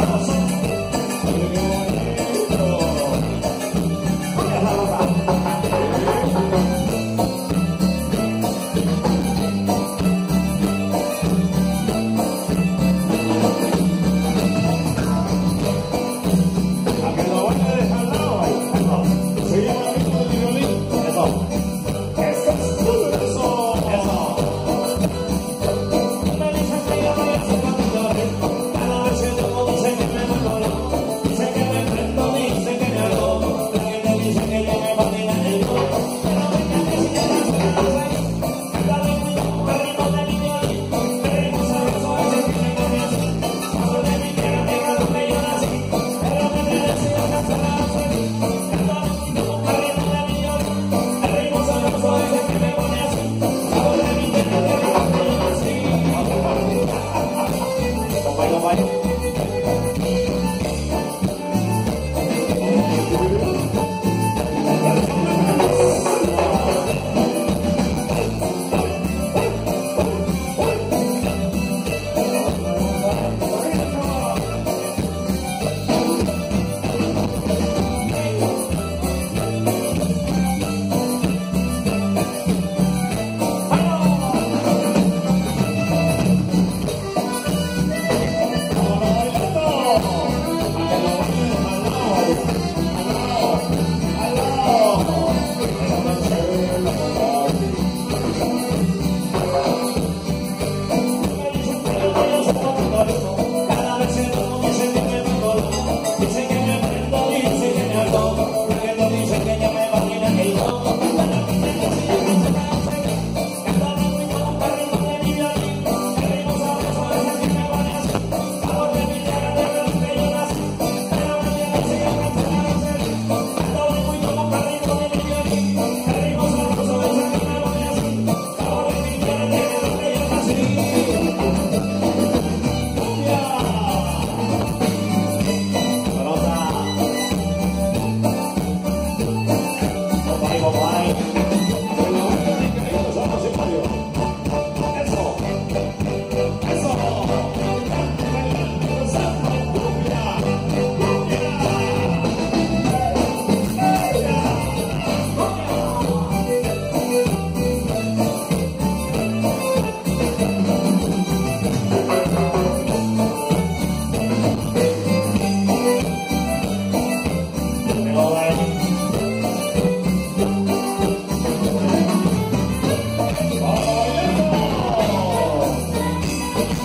Lord. everybody.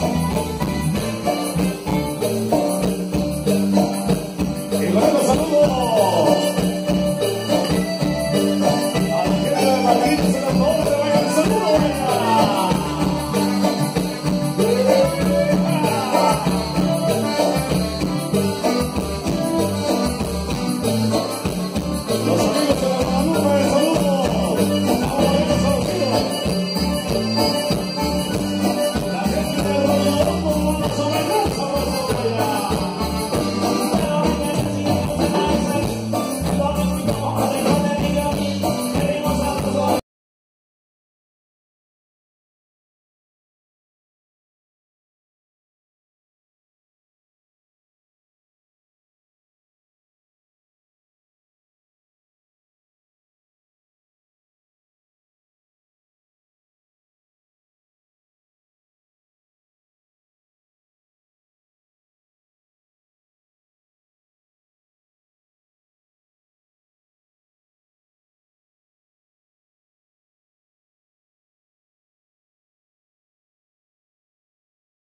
Oh,